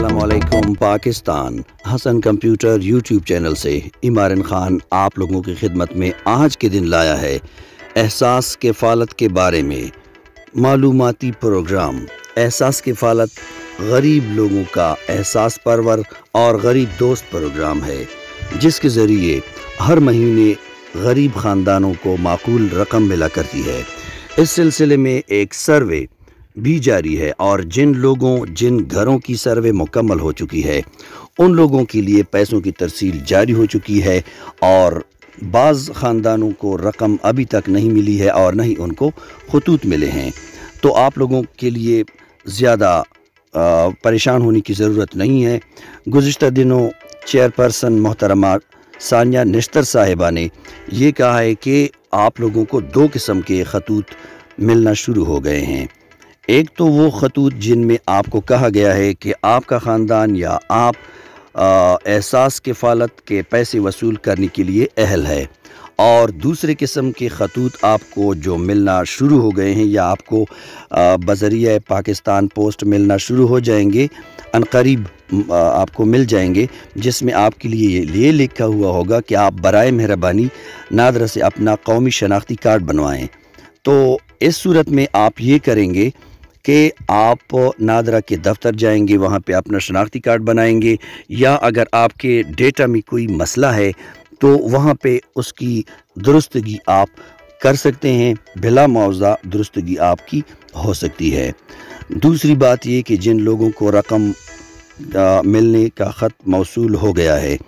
असलकुम Pakistan Hasan computer YouTube channel से इमारन खान आप लोगों की खिदमत में आज के दिन लाया है एहसास के फालत के बारे में मालूमती प्रोग्राम। एहसास के फालत गरीब लोगों का एहसास परवर और गरीब दोस्त प्रोग्राम है, जिसके ज़रिए हर महीने गरीब ख़ानदानों को माकूल रकम मिला करती है। इस सिलसिले में एक सर्वे भी जारी है और जिन लोगों, जिन घरों की सर्वे मुकम्मल हो चुकी है, उन लोगों के लिए पैसों की तरसील जारी हो चुकी है और बाज़ ख़ानदानों को रकम अभी तक नहीं मिली है और न ही उनको खतूत मिले हैं। तो आप लोगों के लिए ज़्यादा परेशान होने की ज़रूरत नहीं है। गुज्त दिनों चेयरपर्सन मोहतरमा सानिया नश्तर साहिबा ने ये कहा है कि आप लोगों को दो किस्म के खतूत मिलना शुरू हो गए हैं। एक तो वो खतूत जिनमें आपको कहा गया है कि आपका ख़ानदान या आप एहसास के फालत के पैसे वसूल करने के लिए अहल है। और दूसरे किस्म के खतूत आपको जो मिलना शुरू हो गए हैं या आपको बजरिया पाकिस्तान पोस्ट मिलना शुरू हो जाएँगे अनकरीब आपको मिल जाएँगे, जिसमें आपके लिए ये लिखा हुआ होगा कि आप बर मेहरबानी नादरा से अपना कौमी शनाख्ती कार्ड बनवाएँ। तो इस सूरत में आप ये करेंगे कि आप नादरा के दफ्तर जाएँगे, वहाँ पे अपना शनाख्ती कार्ड बनाएँगे, या अगर आपके डेटा में कोई मसला है तो वहाँ पे उसकी दुरुस्तगी आप कर सकते हैं, बिला मुआवजा दुरुस्तगी आपकी हो सकती है। दूसरी बात ये कि जिन लोगों को रकम मिलने का ख़त मौसू हो गया है,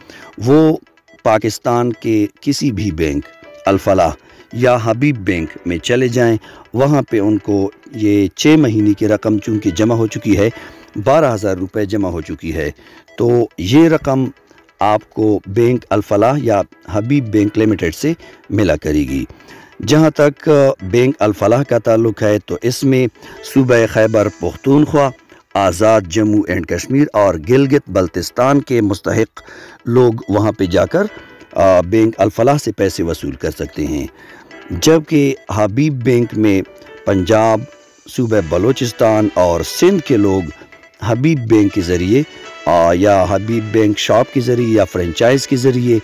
वो पाकिस्तान के किसी भी बैंक, अल्फलाह या हबीब बैंक में चले जाएँ, वहाँ पे उनको ये छः महीने की रकम चूँकि जमा हो चुकी है, बारह हज़ार रुपये जमा हो चुकी है। तो ये रकम आपको बैंक अलफलाह या हबीब बैंक लिमिटेड से मिला करेगी। जहाँ तक बैंक अलफलाह का ताल्लुक है तो इसमें सूबह खैबर पख्तूनख्वा, आज़ाद जम्मू एंड कश्मीर और गिलगित बल्तिस्तान के मुस्तक लोग वहाँ पे जाकर बैंक अलफलाह से पैसे वसूल कर सकते हैं। जबकि हबीब बैंक में पंजाब, सूबे बलूचिस्तान और सिंध के लोग हबीब बैंक के ज़रिए या हबीब बैंक शॉप के ज़रिए या फ्रेंचाइज के ज़रिए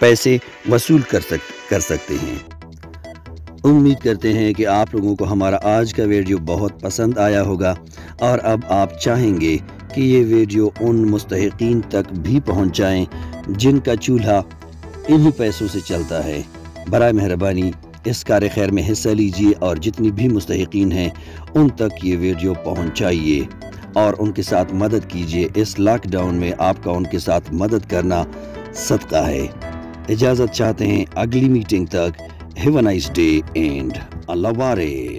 पैसे वसूल कर सक, कर सकते हैं। उम्मीद करते हैं कि आप लोगों को हमारा आज का वीडियो बहुत पसंद आया होगा और अब आप चाहेंगे कि ये वीडियो उन मुस्तकिन तक भी पहुँच जाएँ जिनका चूल्हा इन्हीं पैसों से चलता है। बर मेहरबानी। इस कार्य खैर में हिस्सा लीजिए और जितनी भी मुस्तकिन हैं, उन तक ये वीडियो पहुँचाइए और उनके साथ मदद कीजिए। इस लॉकडाउन में आपका उनके साथ मदद करना सदका है। इजाज़त चाहते हैं अगली मीटिंग तक। Have a nice day and Allah Waris